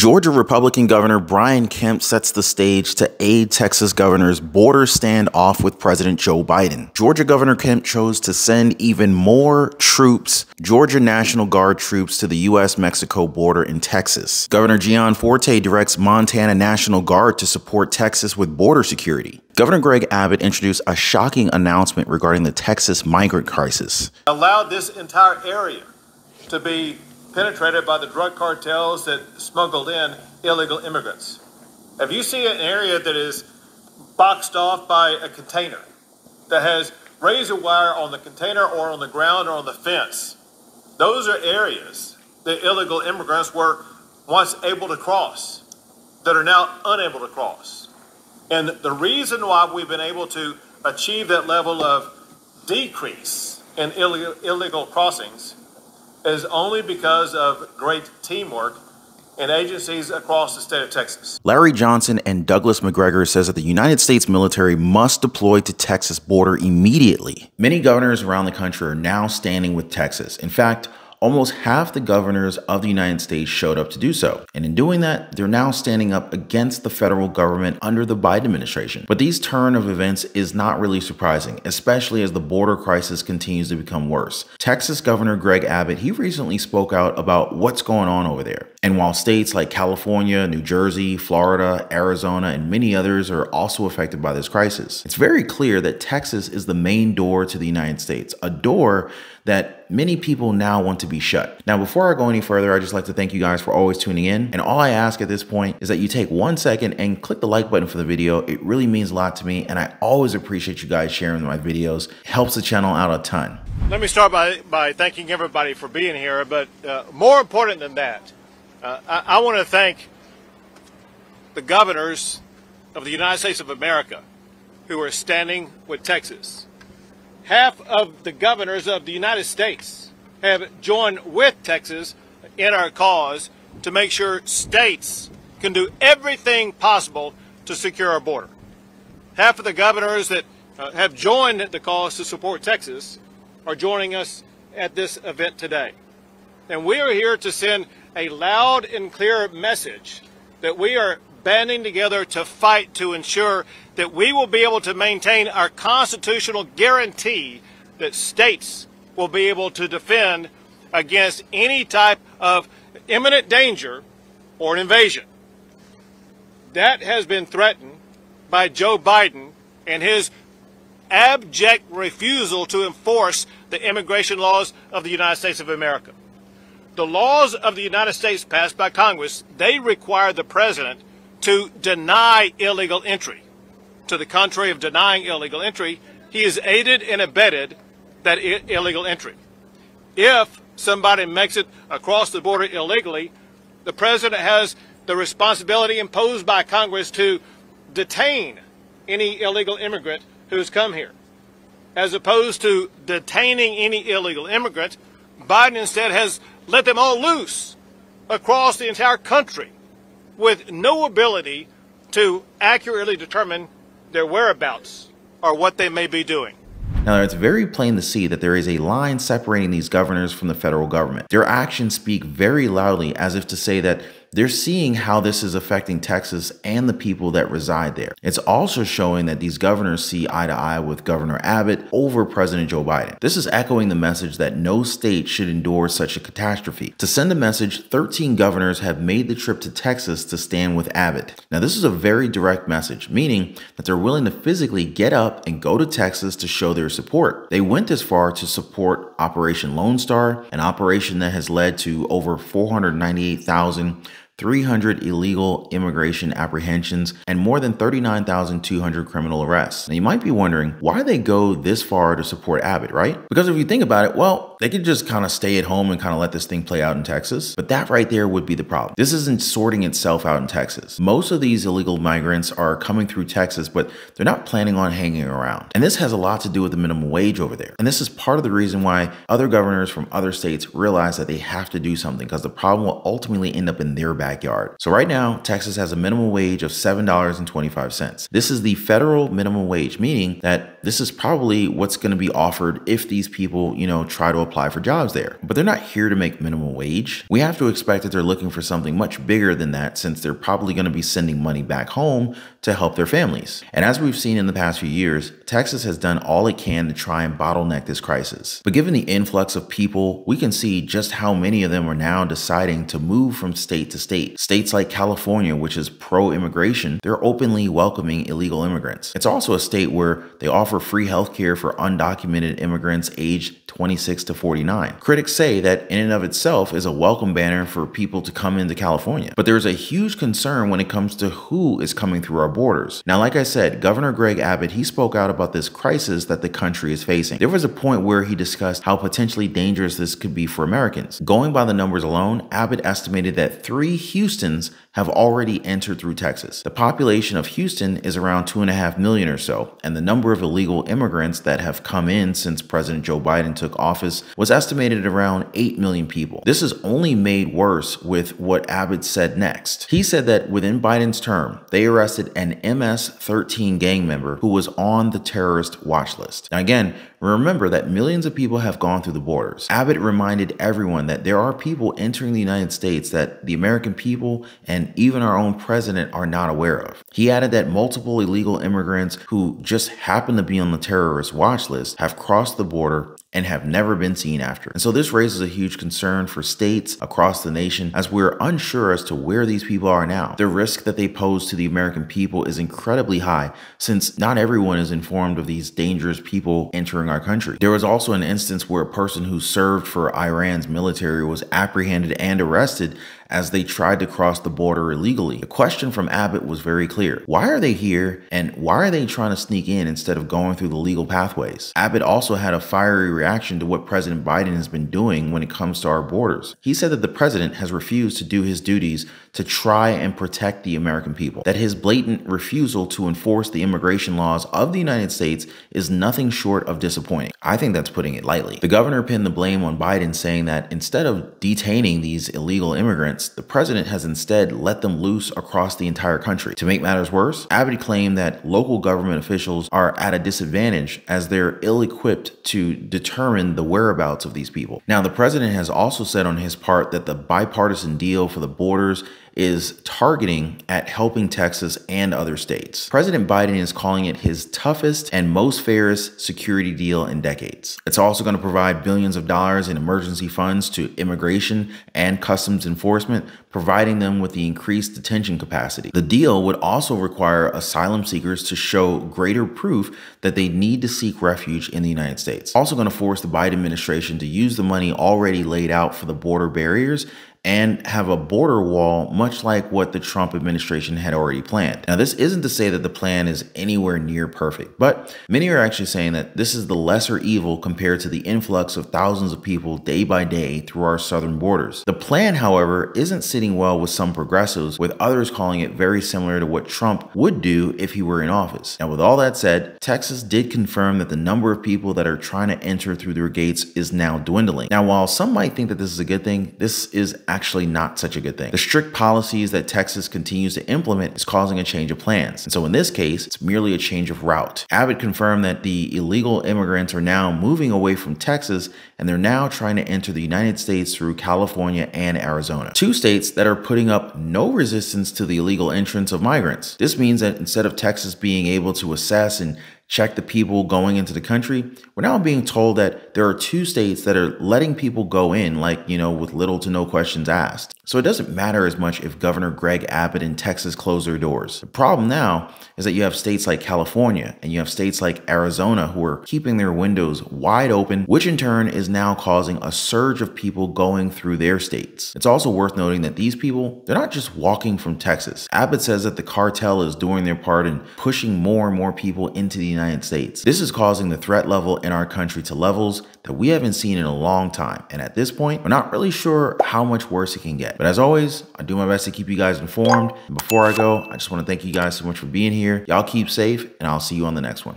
Georgia Republican Governor Brian Kemp sets the stage to aid Texas governor's border standoff with President Joe Biden. Georgia Governor Kemp chose to send even more troops, Georgia National Guard troops, to the U.S. Mexico border in Texas. Governor Gianforte directs Montana National Guard to support Texas with border security. Governor Greg Abbott introduced a shocking announcement regarding the Texas migrant crisis. Allowed this entire area to be penetrated by the drug cartels that smuggled in illegal immigrants. If you see an area that is boxed off by a container that has razor wire on the container or on the ground or on the fence, those are areas that illegal immigrants were once able to cross that are now unable to cross. And the reason why we've been able to achieve that level of decrease in illegal, illegal crossings is only because of great teamwork and agencies across the state of Texas. Larry Johnson and Douglas Macgregor says that the United States military must deploy to Texas border immediately. Many governors around the country are now standing with Texas. In fact, almost half the governors of the United States showed up to do so. And in doing that, they're now standing up against the federal government under the Biden administration. But these turn of events is not really surprising, especially as the border crisis continues to become worse. Texas Governor Greg Abbott, he recently spoke out about what's going on over there. And while states like California, New Jersey, Florida, Arizona, and many others are also affected by this crisis, it's very clear that Texas is the main door to the United States, a door that many people now want to be shut. Now, before I go any further, I'd just like to thank you guys for always tuning in. And all I ask at this point is that you take one second and click the like button for the video. It really means a lot to me. And I always appreciate you guys sharing my videos. It helps the channel out a ton. Let me start by, by thanking everybody for being here. But uh, more important than that, uh, I, I want to thank the governors of the United States of America who are standing with Texas half of the governors of the United States have joined with Texas in our cause to make sure states can do everything possible to secure our border. Half of the governors that uh, have joined the cause to support Texas are joining us at this event today. And we are here to send a loud and clear message that we are banding together to fight to ensure that we will be able to maintain our constitutional guarantee that states will be able to defend against any type of imminent danger or an invasion. That has been threatened by Joe Biden and his abject refusal to enforce the immigration laws of the United States of America. The laws of the United States passed by Congress, they require the president to deny illegal entry. To the contrary of denying illegal entry, he has aided and abetted that illegal entry. If somebody makes it across the border illegally, the president has the responsibility imposed by Congress to detain any illegal immigrant who's come here. As opposed to detaining any illegal immigrant, Biden instead has let them all loose across the entire country with no ability to accurately determine their whereabouts or what they may be doing. Now, it's very plain to see that there is a line separating these governors from the federal government. Their actions speak very loudly as if to say that they're seeing how this is affecting Texas and the people that reside there. It's also showing that these governors see eye to eye with Governor Abbott over President Joe Biden. This is echoing the message that no state should endure such a catastrophe. To send a message, 13 governors have made the trip to Texas to stand with Abbott. Now, this is a very direct message, meaning that they're willing to physically get up and go to Texas to show their support. They went as far to support Operation Lone Star, an operation that has led to over 498,000 300 illegal immigration apprehensions, and more than 39,200 criminal arrests. Now, you might be wondering why they go this far to support Abbott, right? Because if you think about it, well, they could just kind of stay at home and kind of let this thing play out in Texas. But that right there would be the problem. This isn't sorting itself out in Texas. Most of these illegal migrants are coming through Texas, but they're not planning on hanging around. And this has a lot to do with the minimum wage over there. And this is part of the reason why other governors from other states realize that they have to do something because the problem will ultimately end up in their back backyard. So right now, Texas has a minimum wage of $7.25. This is the federal minimum wage, meaning that this is probably what's going to be offered if these people, you know, try to apply for jobs there. But they're not here to make minimum wage. We have to expect that they're looking for something much bigger than that since they're probably going to be sending money back home to help their families. And as we've seen in the past few years, Texas has done all it can to try and bottleneck this crisis. But given the influx of people, we can see just how many of them are now deciding to move from state to state. States like California, which is pro immigration, they're openly welcoming illegal immigrants. It's also a state where they offer free healthcare for undocumented immigrants aged 26 to 49. Critics say that in and of itself is a welcome banner for people to come into California. But there's a huge concern when it comes to who is coming through our borders. Now, like I said, Governor Greg Abbott, he spoke out about this crisis that the country is facing. There was a point where he discussed how potentially dangerous this could be for Americans. Going by the numbers alone, Abbott estimated that three Houstons have already entered through Texas. The population of Houston is around two and a half million or so, and the number of illegal immigrants that have come in since President Joe Biden took office was estimated at around 8 million people. This is only made worse with what Abbott said next. He said that within Biden's term, they arrested an MS 13 gang member who was on the terrorist watch list. Now, again, remember that millions of people have gone through the borders. Abbott reminded everyone that there are people entering the United States that the American people and even our own president are not aware of. He added that multiple illegal immigrants who just happen to be on the terrorist watch list have crossed the border and have never been seen after. And so this raises a huge concern for states across the nation as we're unsure as to where these people are now. The risk that they pose to the American people is incredibly high since not everyone is informed of these dangerous people entering our country. There was also an instance where a person who served for Iran's military was apprehended and arrested as they tried to cross the border illegally. The question from Abbott was very clear. Why are they here and why are they trying to sneak in instead of going through the legal pathways? Abbott also had a fiery reaction to what President Biden has been doing when it comes to our borders. He said that the president has refused to do his duties to try and protect the American people, that his blatant refusal to enforce the immigration laws of the United States is nothing short of disappointing. I think that's putting it lightly. The governor pinned the blame on Biden, saying that instead of detaining these illegal immigrants, the president has instead let them loose across the entire country. To make matters worse, Abbott claimed that local government officials are at a disadvantage as they're ill equipped to determine the whereabouts of these people. Now, the president has also said on his part that the bipartisan deal for the borders is targeting at helping Texas and other states. President Biden is calling it his toughest and most fairest security deal in decades. It's also going to provide billions of dollars in emergency funds to immigration and customs enforcement, providing them with the increased detention capacity. The deal would also require asylum seekers to show greater proof that they need to seek refuge in the United States. Also going to force the Biden administration to use the money already laid out for the border barriers and have a border wall, much like what the Trump administration had already planned. Now, this isn't to say that the plan is anywhere near perfect, but many are actually saying that this is the lesser evil compared to the influx of thousands of people day by day through our southern borders. The plan, however, isn't sitting well with some progressives, with others calling it very similar to what Trump would do if he were in office. Now, with all that said, Texas did confirm that the number of people that are trying to enter through their gates is now dwindling. Now, while some might think that this is a good thing, this is actually not such a good thing. The strict policies that Texas continues to implement is causing a change of plans. And so in this case, it's merely a change of route. Abbott confirmed that the illegal immigrants are now moving away from Texas and they're now trying to enter the United States through California and Arizona, two states that are putting up no resistance to the illegal entrance of migrants. This means that instead of Texas being able to assess and check the people going into the country, we're now being told that there are two states that are letting people go in, like, you know, with little to no questions asked. So it doesn't matter as much if Governor Greg Abbott in Texas close their doors. The problem now is that you have states like California and you have states like Arizona who are keeping their windows wide open, which in turn is now causing a surge of people going through their states. It's also worth noting that these people, they're not just walking from Texas. Abbott says that the cartel is doing their part in pushing more and more people into the United States. This is causing the threat level in our country to levels that we haven't seen in a long time. And at this point, we're not really sure how much worse it can get. But as always, I do my best to keep you guys informed. And before I go, I just want to thank you guys so much for being here. Y'all keep safe, and I'll see you on the next one.